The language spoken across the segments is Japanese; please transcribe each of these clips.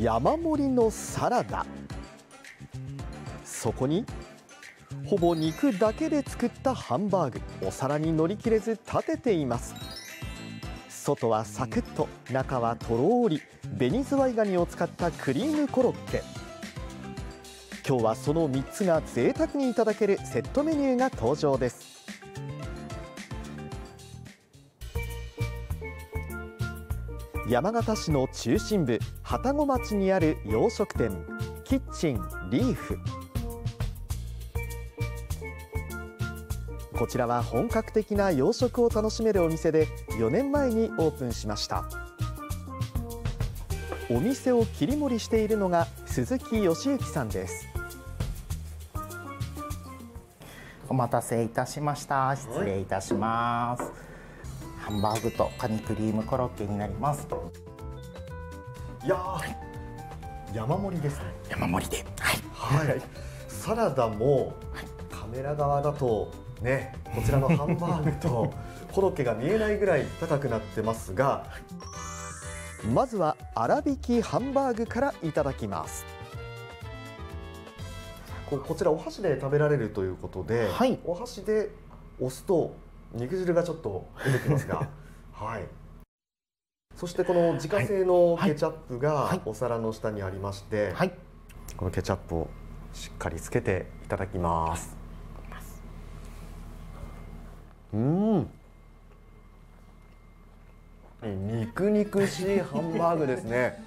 山盛りのサラダ。そこにほぼ肉だけで作ったハンバーグ。お皿に乗り切れず立てています。外はサクッと中はとろーり。紅ズワイガニを使ったクリームコロッケ。今日はその3つが贅沢にいただけるセットメニューが登場です。山形市の中心部旅籠町にある洋食店キッチンリーフ。こちらは本格的な洋食を楽しめるお店で4年前にオープンしました。お店を切り盛りしているのが鈴木義之さんです。お待たせいたしました。失礼いたします、ハンバーグとカニクリームコロッケになります。いやー山盛りですね。山盛りで。はい。はい、サラダもカメラ側だとねこちらのハンバーグとコロッケが見えないぐらい高くなってますがまずは粗挽きハンバーグからいただきます。ここちらお箸で食べられるということで、はい。お箸で押すと肉汁がちょっと出てきますが。はい。そしてこの自家製のケチャップがはい。お皿の下にありまして、はい。このケチャップをしっかりつけていただきます。うん。肉肉しいハンバーグですね。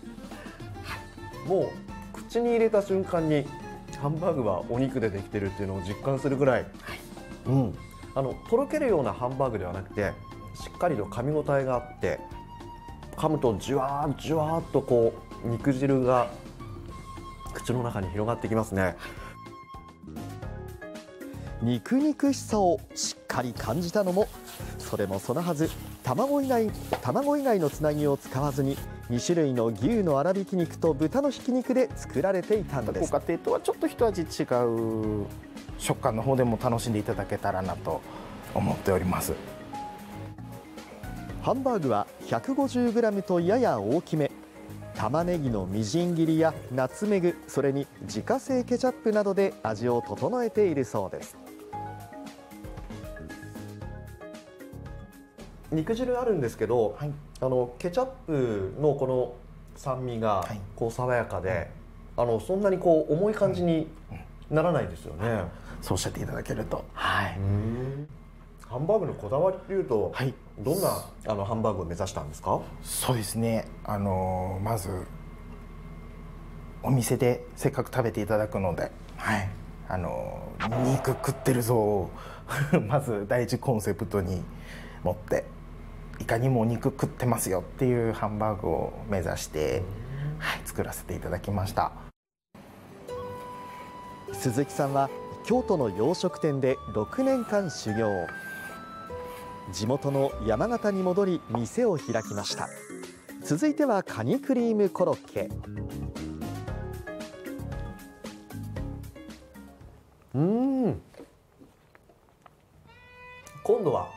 もう口に入れた瞬間にハンバーグはお肉でできてるっていうのを実感するぐらい、うん、あのとろけるようなハンバーグではなくてしっかりと噛み応えがあって噛むとじゅわーじゅわーっとこう肉汁が口の中に広がってきますね。肉肉しさをしっかり感じたのもそれもそのはず卵以外卵以外のつなぎを使わずに2種類の牛の粗挽き肉と豚のひき肉で作られていたんです。ご家庭とはちょっと一味違う食感の方でも楽しんでいただけたらなと思っております。ハンバーグは 150g とやや大きめ。玉ねぎのみじん切りやナツメグそれに自家製ケチャップなどで味を整えているそうです。肉汁あるんですけど、はい。あのケチャップのこの酸味がはい。こう爽やかで、あのそんなにこう重い感じにならないですよね、そうおっしゃっていただけると。はい。ハンバーグのこだわりっていうと、はい。どんなあのハンバーグを目指したんですか？そうですね。あのーまずお店でせっかく食べていただくのではい。あのー肉食ってるぞを まず第一コンセプトに持っていかにも肉食ってますよっていうハンバーグを目指して、はい、作らせていただきました。鈴木さんは京都の洋食店で6年間修行地元の山形に戻り店を開きました。続いてはカニクリームコロッケ。うん。今度は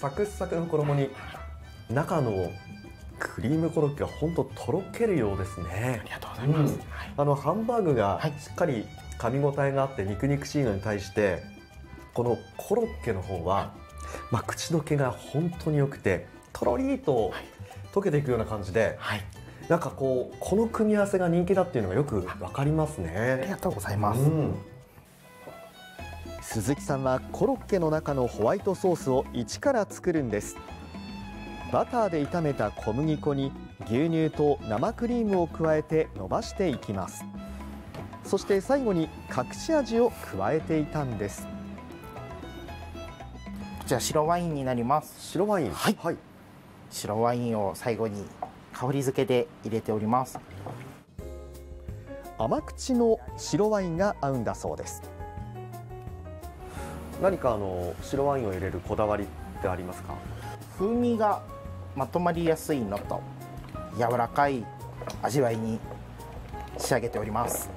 サクサクの衣に中のクリームコロッケが本当とろけるようですね。ありがとうございます、うん。あのハンバーグがはいしっかり噛み応えがあって肉肉しいのに対してこのコロッケの方は、まあ、口どけが本当に良くてとろりと溶けていくような感じではい、なんかこうこの組み合わせが人気だっていうのがよくわかりますありね。がとうございます、うん。鈴木さんはコロッケの中のホワイトソースを一から作るんです。バターで炒めた小麦粉に牛乳と生クリームを加えて伸ばしていきますそして最後に隠し味を加えていたんです。こちら白ワインになります。白ワイン。はい。はい、白ワインを最後に香り付けで入れております。甘口の白ワインが合うんだそうです。何かあの白ワインを入れるこだわりってありますか？風味がまとまりやすいのと柔らかい味わいに仕上げております。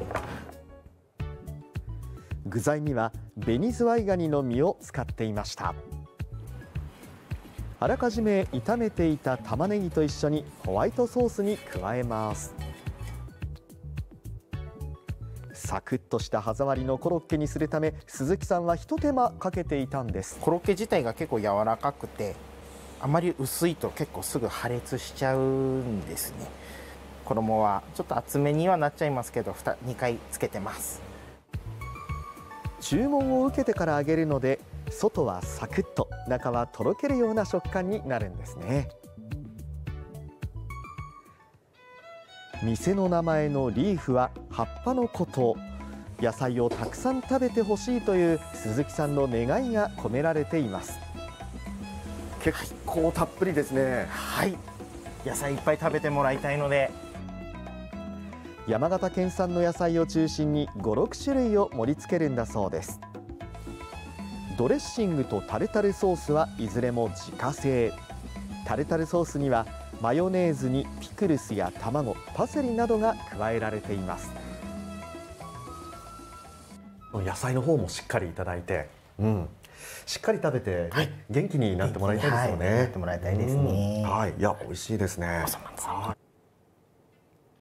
具材には紅ズワイガニの身を使っていました。あらかじめ炒めていた玉ねぎと一緒にホワイトソースに加えます。サクッとした歯触りのコロッケにするため鈴木さんはひと手間かけていたんです。コロッケ自体が結構柔らかくてあまり薄いと結構すぐ破裂しちゃうんですね衣はちょっと厚めにはなっちゃいますけど 2, 2回つけてます。注文を受けてから揚げるので外はサクッと中はとろけるような食感になるんですね。店の名前のリーフは葉っぱのこと。野菜をたくさん食べてほしいという鈴木さんの願いが込められています。結構たっぷりですね。はい。野菜いっぱい食べてもらいたいので山形県産の野菜を中心に56種類を盛り付けるんだそうです。ドレッシングとタルタルソースはいずれも自家製。タルタルソースにはマヨネーズにピクルスや卵パセリなどが加えられています。野菜の方もしっかりいただいて、うん、しっかり食べて、はい、元気になってもらいたいですよね。はい、なってもらいたいですね。うん、はい、いや美味しいですね。そうなんです。